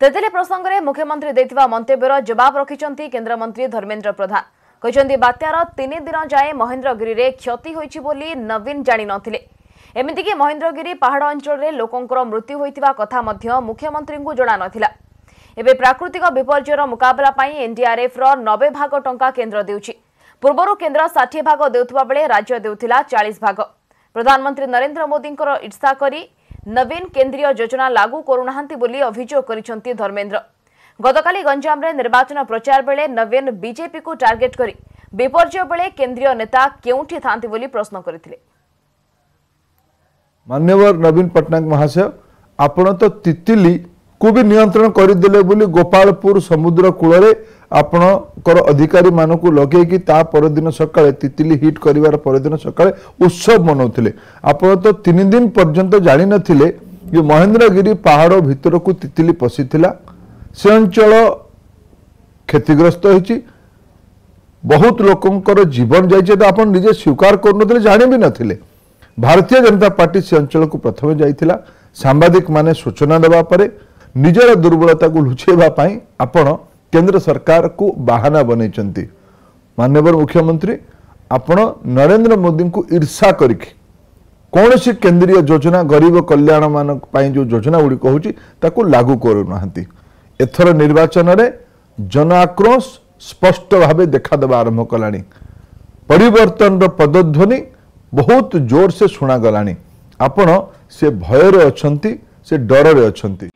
ତେତେଲି ପ୍ରସଙ୍ଗରେ ମୁଖ୍ୟମନ୍ତ୍ରୀ ଦେଇଥିବା ମନ୍ତବ୍ୟର ଜବାବ ରଖିଛନ୍ତି କେନ୍ଦ୍ରମନ୍ତ୍ରୀ ଧର୍ମେନ୍ଦ୍ର ପ୍ରଧାନ। କହିଛନ୍ତି ବାତ୍ୟାର ତିନି ଦିନ ଯାଏଁ ମହେନ୍ଦ୍ରଗିରିରେ କ୍ଷତି ହୋଇଛି ବୋଲି ନବୀନ ଜାଣିନଥିଲେ ଏମିତିକି ମହେନ୍ଦ୍ରଗିରି ପାହାଡ଼ ଅଞ୍ଚଳରେ ଲୋକଙ୍କର ମୃତ୍ୟୁ ହୋଇଥିବା କଥା ମଧ୍ୟ ମୁଖ୍ୟମନ୍ତ୍ରୀଙ୍କୁ ଜଣାନଥିଲା ଏବେ ପ୍ରାକୃତିକ ବିପର୍ଯ୍ୟୟର ମୁକାବିଲା ପାଇଁ ଏନ୍ଡିଆର୍ଏଫ୍ର ନବେ ଭାଗ ଟଙ୍କା କେନ୍ଦ୍ର ଦେଉଛି। ପୂର୍ବରୁ କେନ୍ଦ୍ର ଷାଠିଏ ଭାଗ ଦେଉଥିବା ବେଳେ ରାଜ୍ୟ ଦେଉଥିଲା ଚାଳିଶ ଭାଗ। ପ୍ରଧାନମନ୍ତ୍ରୀ ନରେନ୍ଦ୍ର ମୋଦିଙ୍କର ଇର୍ଷା କରି ନବୀନ କେନ୍ଦ୍ରୀୟ ଯୋଜନା ଲାଗୁ କରୁନାହାନ୍ତି ବୋଲି ଅଭିଯୋଗ କରିଛନ୍ତି ଧର୍ମେନ୍ଦ୍ର ଗତକାଲି ଗଞ୍ଜାମରେ ନିର୍ବାଚନ ପ୍ରଚାର ବେଳେ ନବୀନ ବିଜେପିକୁ ଟାର୍ଗେଟ କରି ବିପର୍ଯ୍ୟୟ ବେଳେ କେନ୍ଦ୍ରୀୟ ନେତା କେଉଁଠି ଥାନ୍ତି ବୋଲି ପ୍ରଶ୍ନ କରିଥିଲେ ମାନ୍ୟବର ନବୀନ ପଟ୍ଟନାୟକ ମହାଶୟ ଆପଣ ତ ତିତିଲିକୁ ବି ନିୟନ୍ତ୍ରଣ କରିଦେଲେ ବୋଲି ଗୋପାଳପୁର ସମୁଦ୍ର କୂଳରେ ଆପଣଙ୍କର ଅଧିକାରୀମାନଙ୍କୁ ଲଗେଇକି ତା ପରଦିନ ସକାଳେ ତିତିଲି ହିଟ୍ କରିବାର ପରଦିନ ସକାଳେ ଉତ୍ସବ ମନାଉଥିଲେ। ଆପଣ ତ ତିନି ଦିନ ପର୍ଯ୍ୟନ୍ତ ଜାଣିନଥିଲେ ଯେ ମହେନ୍ଦ୍ରଗିରି ପାହାଡ଼ ଭିତରକୁ ତିତିଲି ପଶିଥିଲା। ସେ ଅଞ୍ଚଳ କ୍ଷତିଗ୍ରସ୍ତ ହୋଇଛି। ବହୁତ ଲୋକଙ୍କର ଜୀବନ ଯାଇଛି। ତ ଆପଣ ନିଜେ ସ୍ୱୀକାର କରୁନଥିଲେ ଜାଣି ବି ନଥିଲେ। ଭାରତୀୟ ଜନତା ପାର୍ଟି ସେ ଅଞ୍ଚଳକୁ ପ୍ରଥମେ ଯାଇଥିଲା। ସାମ୍ବାଦିକମାନେ ସୂଚନା ଦେବା ପରେ ନିଜର ଦୁର୍ବଳତାକୁ ଲୁଚେଇବା ପାଇଁ ଆପଣ କେନ୍ଦ୍ର ସରକାରକୁ ବାହାନା ବନେଇଛନ୍ତି। ମାନ୍ୟବର ମୁଖ୍ୟମନ୍ତ୍ରୀ ଆପଣ ନରେନ୍ଦ୍ର ମୋଦିଙ୍କୁ ଈର୍ଷା କରିକି କୌଣସି କେନ୍ଦ୍ରୀୟ ଯୋଜନା ଗରିବ କଲ୍ୟାଣ ମାନଙ୍କ ପାଇଁ ଯେଉଁ ଯୋଜନା ଗୁଡ଼ିକ ହେଉଛି ତାକୁ ଲାଗୁ କରୁନାହାନ୍ତି। ଏଥର ନିର୍ବାଚନରେ ଜନ ଆକ୍ରୋଶ ସ୍ପଷ୍ଟ ଭାବେ ଦେଖାଦେବା ଆରମ୍ଭ କଲାଣି। ପରିବର୍ତ୍ତନର ପଦଧ୍ୱନି ବହୁତ ଜୋରସେ ଶୁଣାଗଲାଣି। ଆପଣ ସେ ଭୟରେ ଅଛନ୍ତି ସେ ଡରରେ ଅଛନ୍ତି।